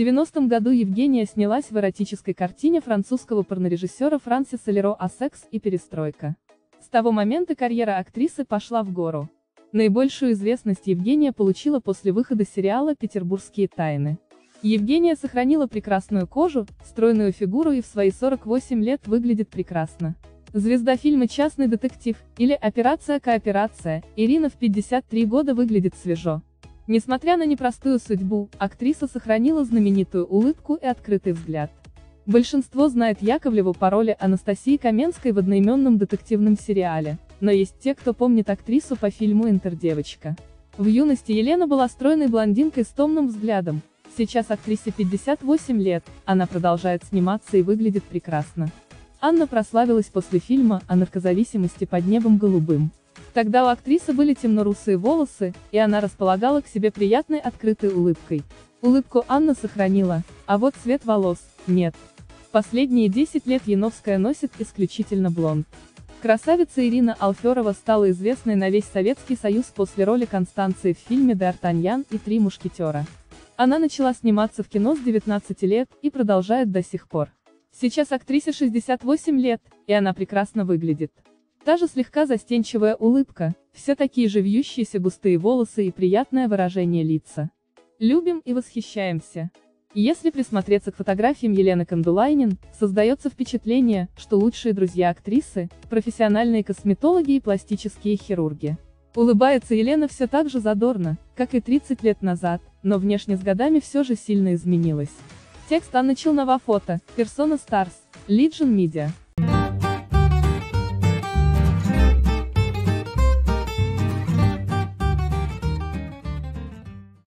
90-м году Евгения снялась в эротической картине французского порнорежиссера Франсиса Леро «А секс и перестройка». С того момента карьера актрисы пошла в гору. Наибольшую известность Евгения получила после выхода сериала «Петербургские тайны». Евгения сохранила прекрасную кожу, стройную фигуру и в свои 48 лет выглядит прекрасно. Звезда фильма «Частный детектив» или «Операция-кооперация» Ирина в 53 года выглядит свежо. Несмотря на непростую судьбу, актриса сохранила знаменитую улыбку и открытый взгляд. Большинство знает Яковлеву по роли Анастасии Каменской в одноименном детективном сериале, но есть те, кто помнит актрису по фильму «Интердевочка». В юности Елена была стройной блондинкой с томным взглядом. Сейчас актрисе 58 лет, она продолжает сниматься и выглядит прекрасно. Анна прославилась после фильма о наркозависимости под небом голубым. Тогда у актрисы были темно-русые волосы, и она располагала к себе приятной открытой улыбкой. Улыбку Анна сохранила, а вот цвет волос – нет. Последние 10 лет Яновская носит исключительно блонд. Красавица Ирина Алферова стала известной на весь Советский Союз после роли Констанции в фильме «Д'Артаньян и три мушкетера». Она начала сниматься в кино с 19 лет и продолжает до сих пор. Сейчас актрисе 68 лет, и она прекрасно выглядит. Та же слегка застенчивая улыбка, все такие же вьющиеся густые волосы и приятное выражение лица. Любим и восхищаемся. Если присмотреться к фотографиям Елены Кандулайнин, создается впечатление, что лучшие друзья актрисы – профессиональные косметологи и пластические хирурги. Улыбается Елена все так же задорно, как и 30 лет назад, но внешне с годами все же сильно изменилась. Текст Анны Челнова фото, Persona Stars, Legion Media.